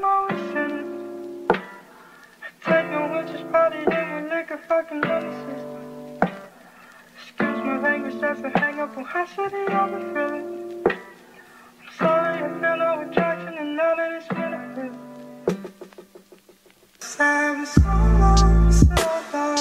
I'm. I take no witches party in with liquor fucking medicine. Excuse my language, that's a hang up on high city of the feeling. I'm sorry, I feel no attraction and it's been a bit. Seven so long, so long.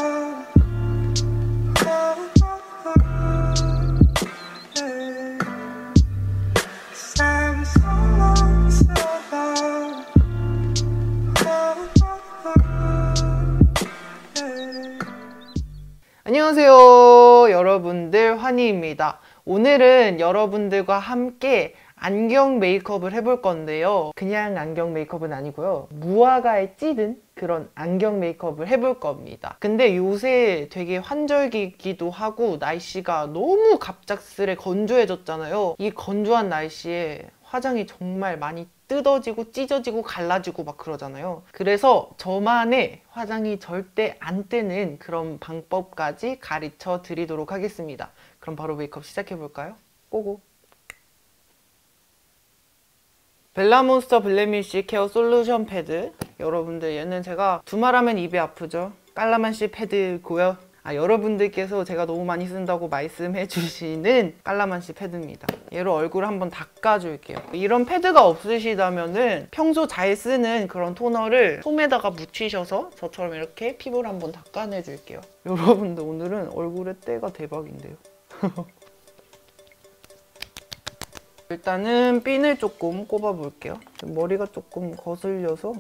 안녕하세요 여러분들. 환희입니다. 오늘은 여러분들과 함께 안경 메이크업을 해볼 건데요. 그냥 안경 메이크업은 아니고요. 무화과에 찌든 그런 안경 메이크업을 해볼 겁니다. 근데 요새 되게 환절기기도 하고 날씨가 너무 갑작스레 건조해졌잖아요. 이 건조한 날씨에 화장이 정말 많이 뜯어지고 찢어지고 갈라지고 막 그러잖아요. 그래서 저만의 화장이 절대 안 뜨는 그런 방법까지 가르쳐 드리도록 하겠습니다. 그럼 바로 메이크업 시작해 볼까요? Go go. 벨라몬스터 Blemish Care Solution 패드. 여러분들 얘는 제가 두말하면 입이 아프죠. 깔라만시 패드고요. 아, 여러분들께서 제가 너무 많이 쓴다고 말씀해 주시는 깔라만시 패드입니다. 얘로 얼굴 한번 닦아줄게요. 이런 패드가 없으시다면 은 평소 잘 쓰는 그런 토너를 솜에다가 묻히셔서 저처럼 이렇게 피부를 한번 닦아내줄게요. 여러분들 오늘은 얼굴에 때가 대박인데요. 일단은 핀을 조금 꼽아볼게요. 머리가 조금 거슬려서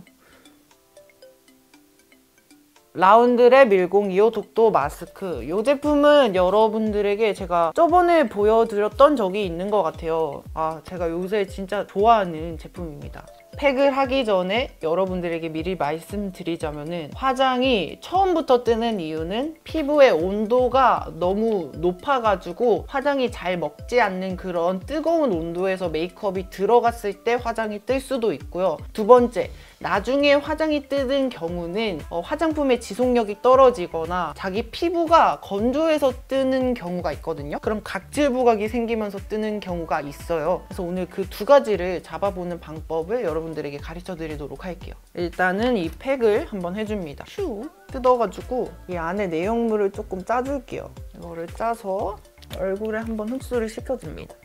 라운드랩 1025 독도 마스크. 이 제품은 여러분들에게 제가 저번에 보여드렸던 적이 있는 것 같아요. 아 제가 요새 진짜 좋아하는 제품입니다. 팩을 하기 전에 여러분들에게 미리 말씀드리자면은 화장이 처음부터 뜨는 이유는 피부의 온도가 너무 높아가지고 화장이 잘 먹지 않는 그런 뜨거운 온도에서 메이크업이 들어갔을 때 화장이 뜰 수도 있고요. 두 번째, 나중에 화장이 뜨는 경우는 어, 화장품의 지속력이 떨어지거나 자기 피부가 건조해서 뜨는 경우가 있거든요. 그럼 각질 부각이 생기면서 뜨는 경우가 있어요. 그래서 오늘 그 두 가지를 잡아보는 방법을 여러분들에게 가르쳐 드리도록 할게요. 일단은 이 팩을 한번 해줍니다. 슈 뜯어가지고 이 안에 내용물을 조금 짜줄게요. 이거를 짜서 얼굴에 한번 흡수를 시켜줍니다.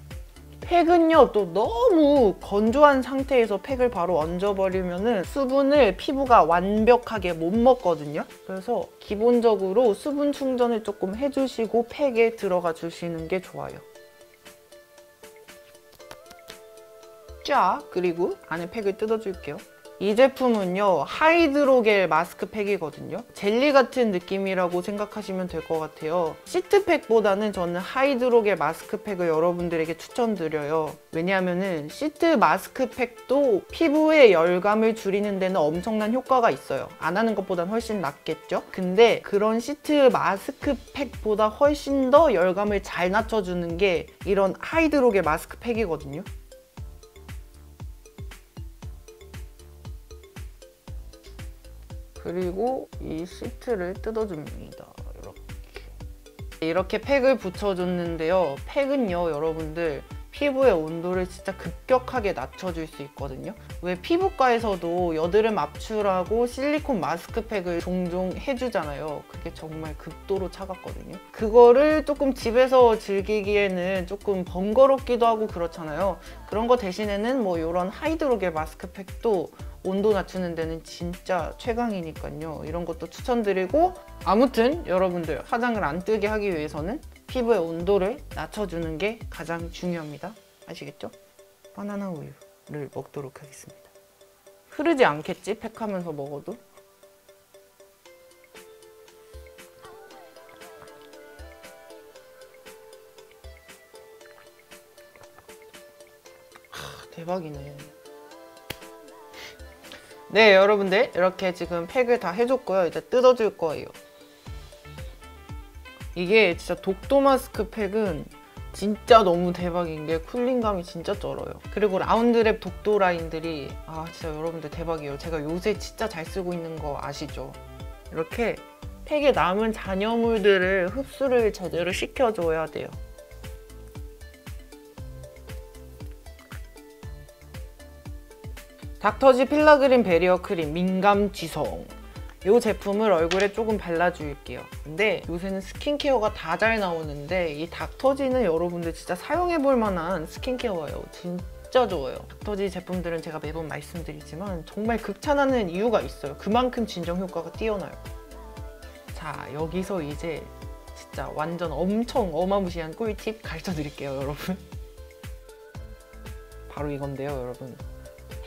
팩은요 또 너무 건조한 상태에서 팩을 바로 얹어버리면은 수분을 피부가 완벽하게 못 먹거든요. 그래서 기본적으로 수분 충전을 조금 해주시고 팩에 들어가 주시는 게 좋아요. 쫙 그리고 안에 팩을 뜯어줄게요 이 제품은요 하이드로겔 마스크팩이거든요. 젤리 같은 느낌이라고 생각하시면 될 것 같아요. 시트팩보다는 저는 하이드로겔 마스크팩을 여러분들에게 추천드려요. 왜냐하면 시트 마스크팩도 피부의 열감을 줄이는 데는 엄청난 효과가 있어요. 안 하는 것보단 훨씬 낫겠죠? 근데 그런 시트 마스크팩보다 훨씬 더 열감을 잘 낮춰주는 게 이런 하이드로겔 마스크팩이거든요 그리고 이 시트를 뜯어줍니다. 이렇게. 이렇게 팩을 붙여줬는데요. 팩은요, 여러분들 피부의 온도를 진짜 급격하게 낮춰줄 수 있거든요. 왜 피부과에서도 여드름 압출하고 실리콘 마스크팩을 종종 해주잖아요. 그게 정말 극도로 차갑거든요. 그거를 조금 집에서 즐기기에는 조금 번거롭기도 하고 그렇잖아요. 그런 거 대신에는 뭐 이런 하이드로겔 마스크팩도 온도 낮추는 데는 진짜 최강이니까요. 이런 것도 추천드리고 아무튼 여러분들 화장을 안 뜨게 하기 위해서는 피부의 온도를 낮춰주는 게 가장 중요합니다. 아시겠죠? 바나나 우유를 먹도록 하겠습니다. 흐르지 않겠지? 팩하면서 먹어도? 하, 대박이네. 네, 여러분들 이렇게 지금 팩을 다 해줬고요. 이제 뜯어줄 거예요. 이게 진짜 독도 마스크 팩은 진짜 너무 대박인 게 쿨링감이 진짜 쩔어요. 그리고 라운드랩 독도 라인들이 아 진짜 여러분들 대박이에요. 제가 요새 진짜 잘 쓰고 있는 거 아시죠? 이렇게 팩에 남은 잔여물들을 흡수를 제대로 시켜줘야 돼요. 닥터지 필라그린 베리어 크림 민감 지성 이 제품을 얼굴에 조금 발라줄게요. 근데 요새는 스킨케어가 다 잘 나오는데 이 닥터지는 여러분들 진짜 사용해볼 만한 스킨케어예요. 진짜 좋아요. 닥터지 제품들은 제가 매번 말씀드리지만 정말 극찬하는 이유가 있어요. 그만큼 진정 효과가 뛰어나요. 자, 여기서 이제 진짜 완전 엄청 어마무시한 꿀팁 가르쳐 드릴게요, 여러분. 바로 이건데요, 여러분.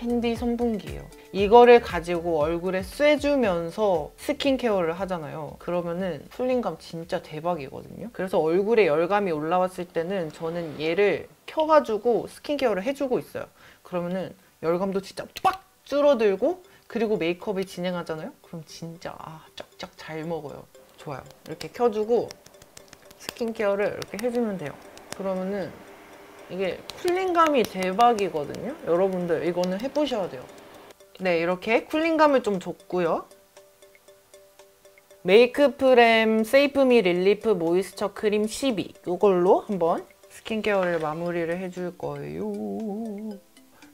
핸디 선풍기예요. 이거를 가지고 얼굴에 쐬주면서 스킨케어를 하잖아요. 그러면은 풀링감 진짜 대박이거든요. 그래서 얼굴에 열감이 올라왔을 때는 저는 얘를 켜가지고 스킨케어를 해주고 있어요. 그러면은 열감도 진짜 빡 줄어들고 그리고 메이크업을 진행하잖아요. 그럼 진짜 아, 쫙쫙 잘 먹어요. 좋아요. 이렇게 켜주고 스킨케어를 이렇게 해주면 돼요. 그러면은 이게 cooling감이 대박이거든요. 여러분들 이거는 해보셔야 돼요. 네, 이렇게 cooling감을 좀 줬고요. Make P:rem Safe Me Relief Moisture 크림 12 이걸로 한번 스킨케어를 마무리를 해줄 거예요.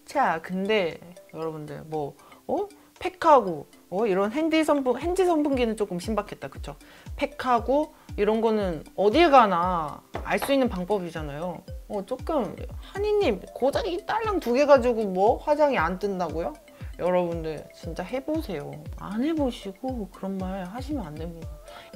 자, 근데 여러분들 뭐 어? 팩하고 어? 이런 handy 선풍 handy 선풍기는 조금 신박했다, 그쵸? 팩하고 이런 거는 어딜 가나 알 수 있는 방법이잖아요. 어, 조금 한이님 고자기 딸랑 두 개 가지고 뭐 화장이 안 뜬다고요? 여러분들 진짜 해보세요. 안 해보시고 그런 말 하시면 안 됩니다.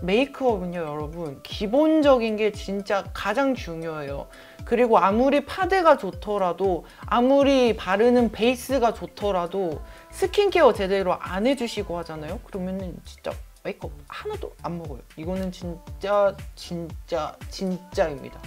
메이크업은요, 여러분 기본적인 게 진짜 가장 중요해요. 그리고 아무리 파데가 좋더라도 아무리 바르는 베이스가 좋더라도 스킨케어 제대로 안 해주시고 하잖아요. 그러면은 진짜 메이크업 하나도 안 먹어요. 이거는 진짜 진짜 진짜입니다.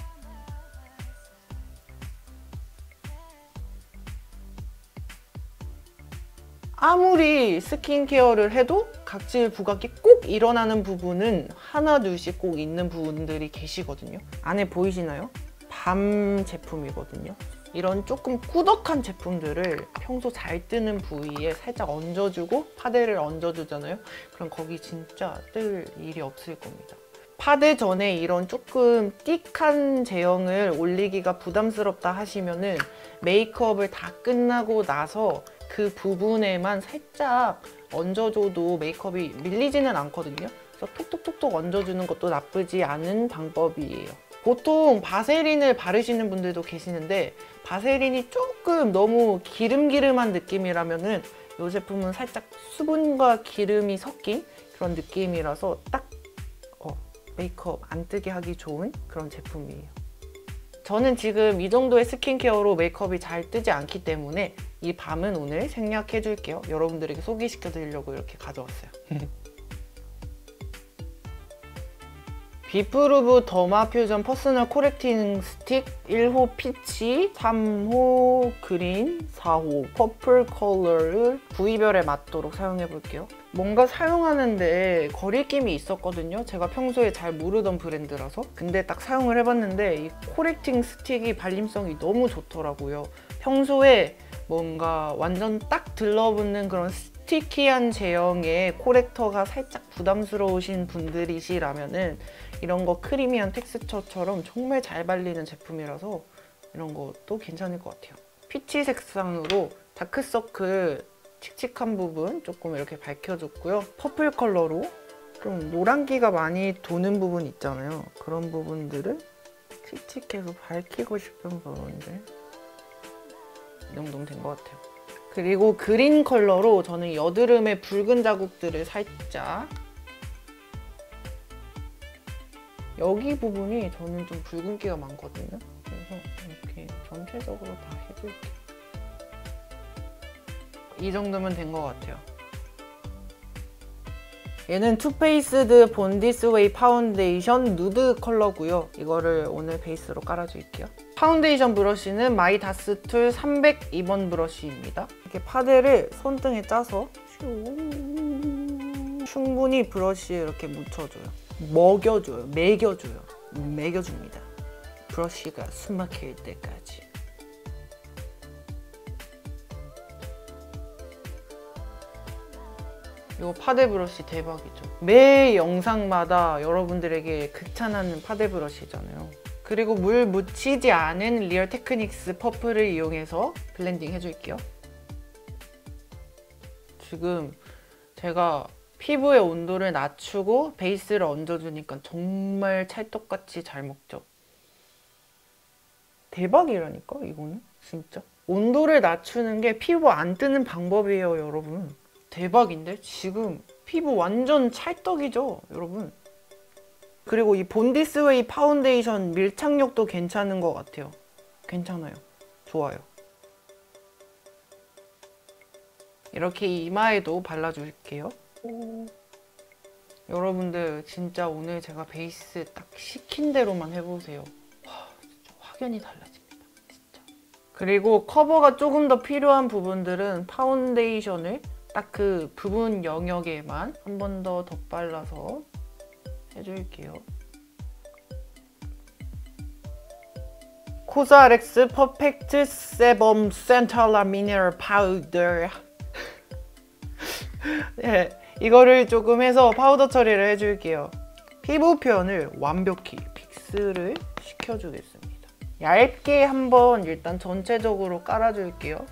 아무리 스킨케어를 해도 각질 부각이 꼭 일어나는 부분은 하나 둘씩 꼭 있는 부분들이 계시거든요. 안에 보이시나요? 밤 제품이거든요. 이런 조금 꾸덕한 제품들을 평소 잘 뜨는 부위에 살짝 얹어주고 파데를 얹어주잖아요. 그럼 거기 진짜 뜰 일이 없을 겁니다. 파데 전에 이런 조금 띡한 제형을 올리기가 부담스럽다 하시면은 메이크업을 다 끝나고 나서 그 부분에만 살짝 얹어줘도 메이크업이 밀리지는 않거든요. 그래서 톡톡톡톡 얹어주는 것도 나쁘지 않은 방법이에요. 보통 바세린을 바르시는 분들도 계시는데 바세린이 조금 너무 기름기름한 느낌이라면은 이 제품은 살짝 수분과 기름이 섞인 그런 느낌이라서 딱 어, 메이크업 안 뜨게 하기 좋은 그런 제품이에요. 저는 지금 이 정도의 스킨케어로 메이크업이 잘 뜨지 않기 때문에 이 balm은 오늘 생략해 줄게요. 여러분들에게 소개시켜 드리려고 이렇게 가져왔어요. VPROVE Derma Fusion Personal Correcting Stick 1호 peach, 3호 green, 4호 purple 컬러를 부위별에 맞도록 사용해 볼게요. 뭔가 사용하는데 거리낌이 있었거든요. 제가 평소에 잘 모르던 브랜드라서. 근데 딱 사용을 해봤는데 이 correcting stick이 발림성이 너무 좋더라고요. 평소에 뭔가 완전 딱 들러붙는 그런 sticky한 제형의 corrector가 살짝 부담스러우신 분들이시라면은 이런 거 creamy한 텍스처처럼 정말 잘 발리는 제품이라서 이런 것도 괜찮을 것 같아요. peach 색상으로 다크서클 칙칙한 부분 조금 이렇게 밝혀줬고요. purple 컬러로 좀 노란기가 많이 도는 부분 있잖아요. 그런 부분들을 칙칙해서 밝히고 싶은 그런데 이 정도면 된 것 같아요. 그리고 green 컬러로 저는 여드름의 붉은 자국들을 살짝 여기 부분이 저는 좀 붉은기가 많거든요. 그래서 이렇게 전체적으로 다 해줄게요. 이 정도면 된 것 같아요. 얘는 Too Faced Born This Way 파운데이션 누드 컬러고요. 이거를 오늘 베이스로 깔아줄게요. 파운데이션 브러쉬는 마이다스 툴 302번 브러쉬입니다. 이렇게 파데를 손등에 짜서 충분히 브러쉬에 이렇게 묻혀줘요. 먹여줘요. 매겨줘요. 매겨줍니다. 브러쉬가 숨막힐 때까지. 이거 파데 브러쉬 대박이죠. 매 영상마다 여러분들에게 극찬하는 파데 브러쉬잖아요. 그리고 물 묻히지 않은 Real Techniques purple을 이용해서 blending 해줄게요. 지금 제가 피부의 온도를 낮추고 베이스를 얹어주니까 정말 찰떡같이 잘 먹죠. 대박이라니까 이거는 진짜. 온도를 낮추는 게 피부 안 뜨는 방법이에요 여러분. 대박인데 지금 피부 완전 찰떡이죠 여러분. 그리고 이 Born This Way 파운데이션 밀착력도 괜찮은 것 같아요. 괜찮아요. 좋아요. 이렇게 이마에도 발라줄게요. 여러분들 진짜 오늘 제가 베이스 딱 시킨 대로만 해보세요. 와, 진짜 확연히 달라집니다. 진짜. 그리고 커버가 조금 더 필요한 부분들은 파운데이션을 딱 그 부분 영역에만 한 번 더 덧발라서 해줄게요. COSRX Perfect Sebum Centella Mineral 파우더 네, 이거를 조금 해서 파우더 처리를 해줄게요. 피부 표현을 완벽히 fix를 시켜주겠습니다. 얇게 한번 일단 전체적으로 깔아줄게요.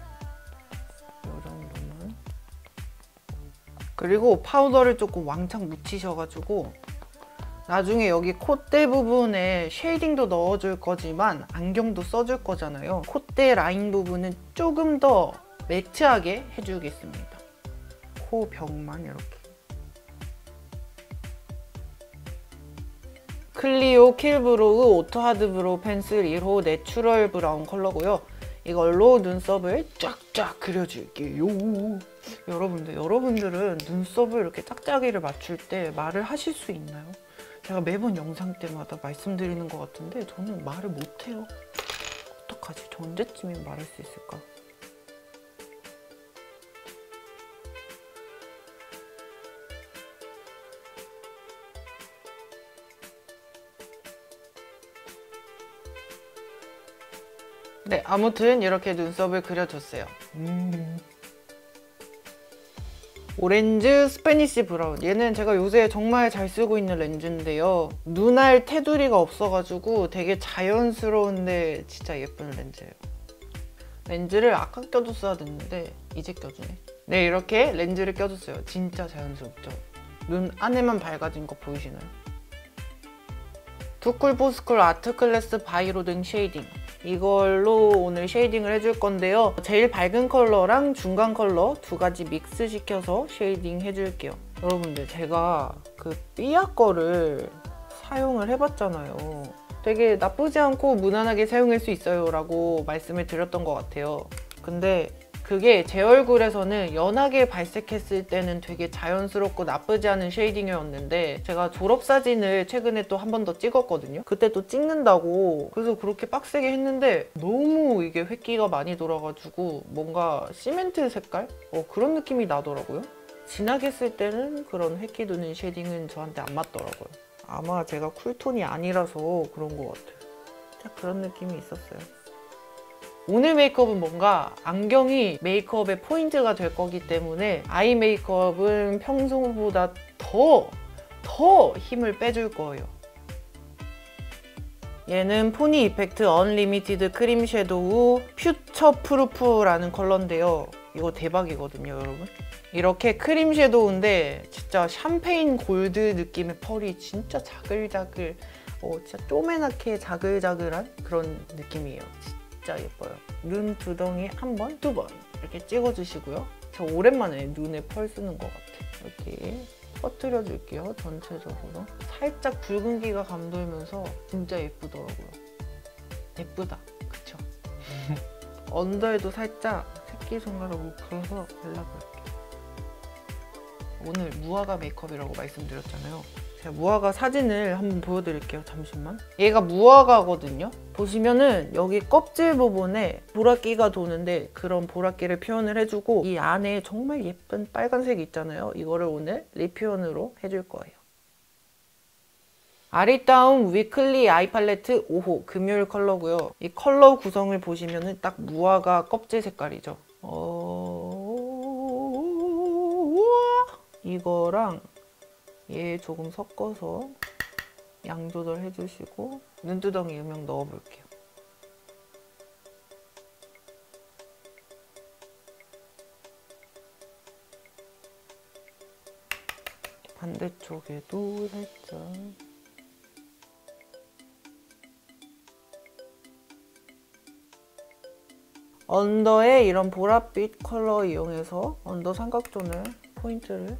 그리고 파우더를 조금 왕창 묻히셔가지고 나중에 여기 콧대 부분에 shading도 넣어줄 거지만 안경도 써줄 거잖아요. 콧대 라인 부분은 조금 더 matte하게 해주겠습니다. 코 벽만 이렇게. CLIO Kill Brow Auto Hard Brow Pencil 1호 Natural Brown 컬러고요. 이걸로 눈썹을 쫙쫙 그려줄게요. 여러분들, 여러분들은 눈썹을 이렇게 짝짝이를 맞출 때 말을 하실 수 있나요? 제가 매번 영상 때마다 말씀드리는 것 같은데 저는 말을 못해요. 어떡하지? 저 언제쯤이면 말할 수 있을까? 네, 아무튼 이렇게 눈썹을 그려줬어요. 음. 오렌즈 Spanish Brown. 얘는 제가 요새 정말 잘 쓰고 있는 렌즈인데요. 눈알 테두리가 없어가지고 되게 자연스러운데 진짜 예쁜 렌즈예요. 렌즈를 아까 껴줬어야 됐는데 이제 껴주네. 네 이렇게 렌즈를 껴줬어요. 진짜 자연스럽죠? 눈 안에만 밝아진 거 보이시나요? Too Cool For School Art Class by Rodin shading 이걸로 오늘 shading을 해줄 건데요. 제일 밝은 컬러랑 중간 컬러 두 가지 믹스 시켜서 shading 해줄게요. 여러분들 제가 그 삐아 거를 사용을 해봤잖아요. 되게 나쁘지 않고 무난하게 사용할 수 있어요 라고 말씀을 드렸던 것 같아요. 근데 그게 제 얼굴에서는 연하게 발색했을 때는 되게 자연스럽고 나쁘지 않은 shading이었는데 제가 졸업사진을 최근에 또 한 번 더 찍었거든요. 그때 또 찍는다고 그래서 그렇게 빡세게 했는데 너무 이게 회끼가 많이 돌아가지고 뭔가 시멘트 색깔? 어, 그런 느낌이 나더라고요. 진하게 쓸 때는 그런 회끼 도는 shading은 저한테 안 맞더라고요. 아마 제가 cool tone이 아니라서 그런 것 같아요. 그런 느낌이 있었어요. 오늘 메이크업은 뭔가 안경이 메이크업의 포인트가 될 거기 때문에 eye 메이크업은 평소보다 더, 더 힘을 빼줄 거예요. 얘는 포니 이펙트 Unlimited Cream Shadow Future Proof라는 컬러인데요. 이거 대박이거든요, 여러분. 이렇게 크림 섀도우인데 진짜 샴페인 골드 느낌의 펄이 진짜 자글자글 어, 진짜 쪼매나게 자글자글한 그런 느낌이에요. 진짜 예뻐요. 눈 두덩이 한 번, 두 번 이렇게 찍어주시고요. 저 오랜만에 눈에 펄 쓰는 것 같아요. 이렇게 퍼뜨려 줄게요. 전체적으로. 살짝 붉은기가 감돌면서 진짜 예쁘더라고요. 예쁘다. 그쵸? 언더에도 살짝 새끼손가락으로 그어서 발라볼게요. 오늘 무화과 메이크업이라고 말씀드렸잖아요. 제가 무화과 사진을 한번 보여드릴게요. 잠시만. 얘가 무화과거든요. 보시면은 여기 껍질 부분에 보라끼가 도는데 그런 보라끼를 표현을 해주고 이 안에 정말 예쁜 빨간색이 있잖아요. 이거를 오늘 립 표현으로 해줄 거예요. 아리따움 위클리 아이 팔레트 5호 금요일 컬러고요. 이 컬러 구성을 보시면은 딱 무화과 껍질 색깔이죠. 어... 이거랑 얘 조금 섞어서 양 조절해 주시고 눈두덩이 음영 넣어 볼게요. 반대쪽에도 살짝 under에 이런 보랏빛 컬러 이용해서 under 삼각zone을 포인트를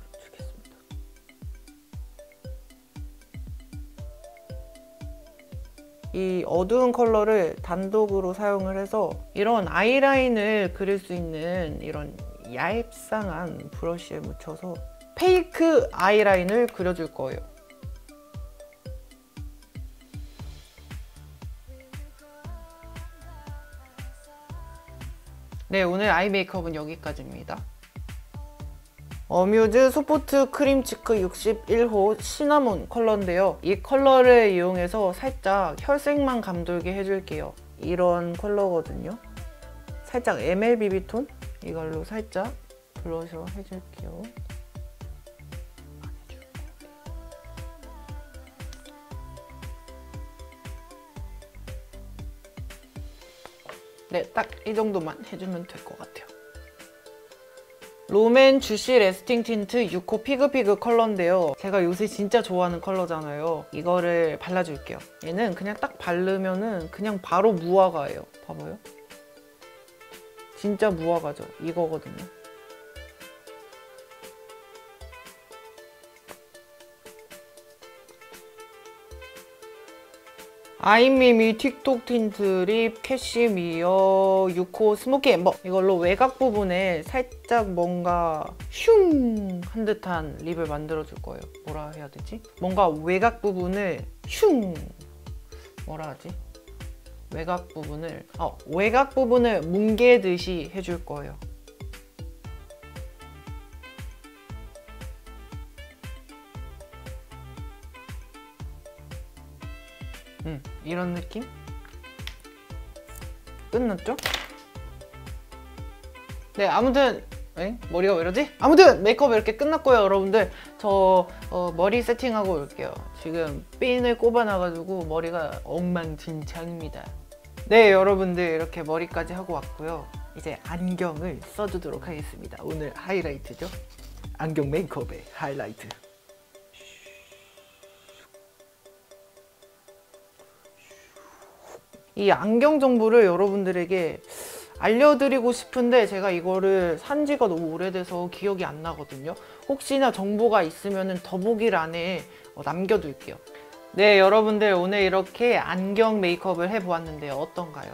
이 어두운 컬러를 단독으로 사용을 해서 이런 아이라인을 그릴 수 있는 이런 얇상한 브러쉬에 묻혀서 fake 아이라인을 그려줄 거예요. 네, 오늘 eye 메이크업은 여기까지입니다. 어뮤즈 Soft Cream Cheek 61호 Cinnamon 컬러인데요. 이 컬러를 이용해서 살짝 혈색만 감돌게 해줄게요. 이런 컬러거든요. 살짝 MLBB tone? 이걸로 살짝 블러셔 해줄게요. 네, 딱 이 정도만 해주면 될 것 같아요. 롬앤 Juicy Lasting Tint 6호 Fig Fig 컬러인데요. 제가 요새 진짜 좋아하는 컬러잖아요. 이거를 발라줄게요. 얘는 그냥 딱 바르면 은 그냥 바로 무화과예요. 봐봐요. 진짜 무화과죠. 이거거든요. I'M MEME Tic Toc Tint Lip Cashmere 6호 Smoky Amber 이걸로 외곽 부분에 살짝 뭔가 슝 한 듯한 lip을 만들어 줄 거예요 뭐라 해야 되지? 뭔가 외곽 부분을 슝 뭐라 하지? 외곽 부분을 어, 외곽 부분을 뭉개듯이 해줄 거예요 음, 이런 느낌? 끝났죠? 네, 아무튼 에? 머리가 왜 이러지? 아무튼 메이크업 이렇게 끝났고요, 여러분들. 저 어, 머리 세팅하고 올게요. 지금 핀을 꼽아놔가지고 머리가 엉망진창입니다. 네, 여러분들 이렇게 머리까지 하고 왔고요. 이제 안경을 써주도록 하겠습니다. 오늘 하이라이트죠? 안경 메이크업의 하이라이트. 이 안경 정보를 여러분들에게 알려드리고 싶은데 제가 이거를 산 지가 너무 오래돼서 기억이 안 나거든요. 혹시나 정보가 있으면 더보기란에 어, 남겨둘게요. 네, 여러분들 오늘 이렇게 안경 메이크업을 해보았는데요. 어떤가요?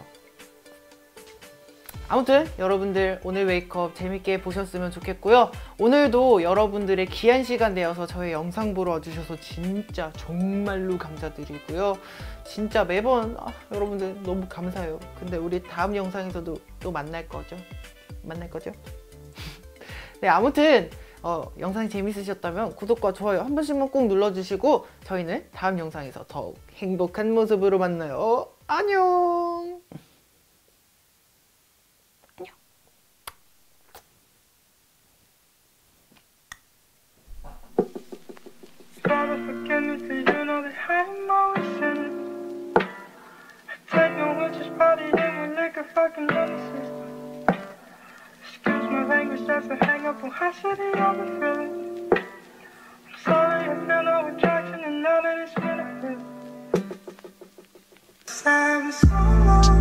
아무튼 여러분들 오늘 메이크업 재밌게 보셨으면 좋겠고요. 오늘도 여러분들의 귀한 시간 내어서 저의 영상 보러 와주셔서 진짜 정말로 감사드리고요. 진짜 매번 아, 여러분들 너무 감사해요. 근데 우리 다음 영상에서도 또 만날 거죠? 만날 거죠? 네, 아무튼 어, 영상이 재밌으셨다면 구독과 좋아요 한 번씩만 꼭 눌러주시고 저희는 다음 영상에서 더욱 행복한 모습으로 만나요. 안녕! I'm so.